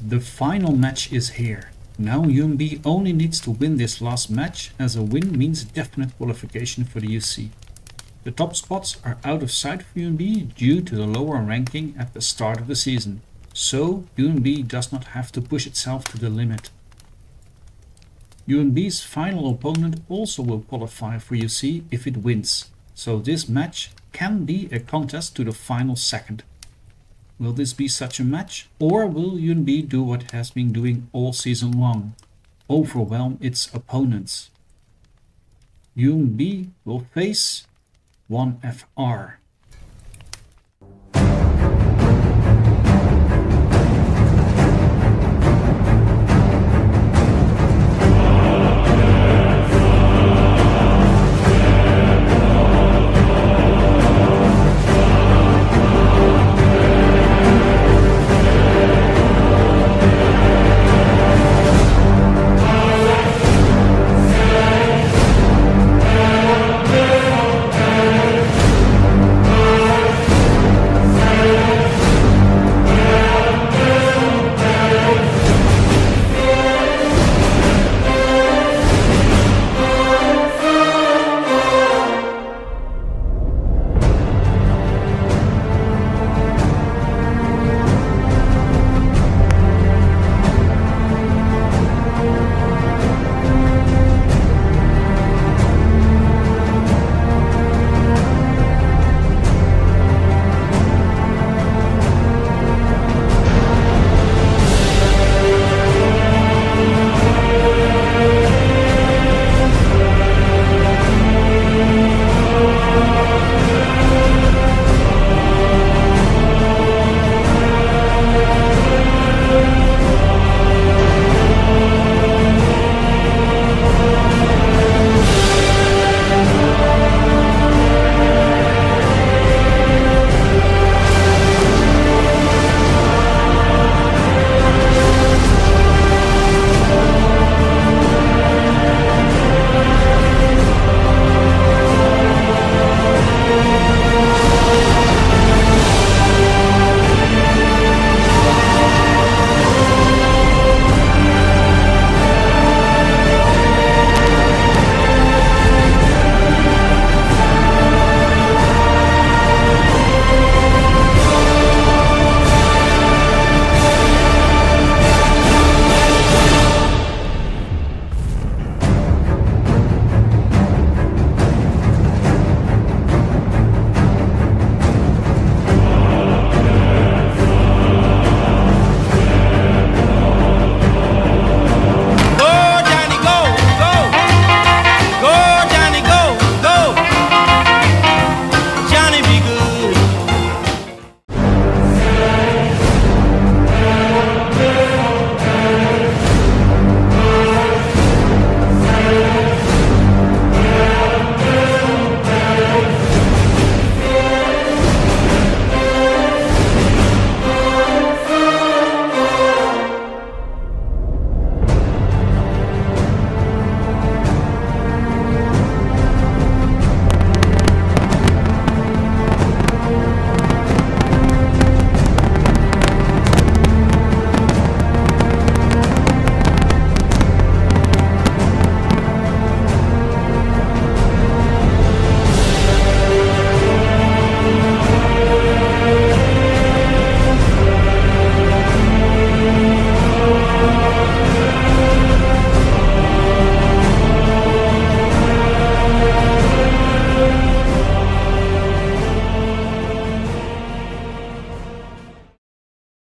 The final match is here. Now UNB only needs to win this last match as a win means definite qualification for the UC. The top spots are out of sight for UNB due to the lower ranking at the start of the season, so UNB does not have to push itself to the limit. UNB's final opponent also will qualify for UC if it wins, so this match can be a contest to the final second. Will this be such a match? Or will UNB do what has been doing all season long? Overwhelm its opponents. UNB will face 1FR.